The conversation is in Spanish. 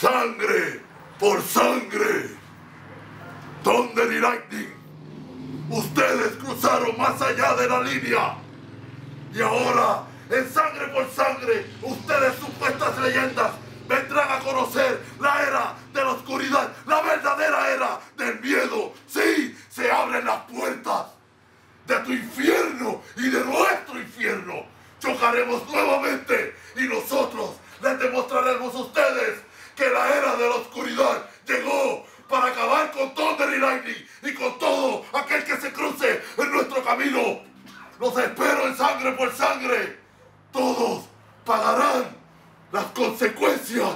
Sangre por sangre. Thunder y Lightning, ustedes cruzaron más allá de la línea. Y ahora, en sangre por sangre, ustedes supuestas leyendas vendrán a conocer la era de la oscuridad, la verdadera era del miedo. Sí, se abren las puertas de tu infierno y de nuestro infierno. Chocaremos nuevamente y nosotros les demostraremos a ustedes que la era de la oscuridad llegó para acabar con Thunder y Lightning y con todo aquel que se cruce en nuestro camino. Los espero en sangre por sangre. Todos pagarán las consecuencias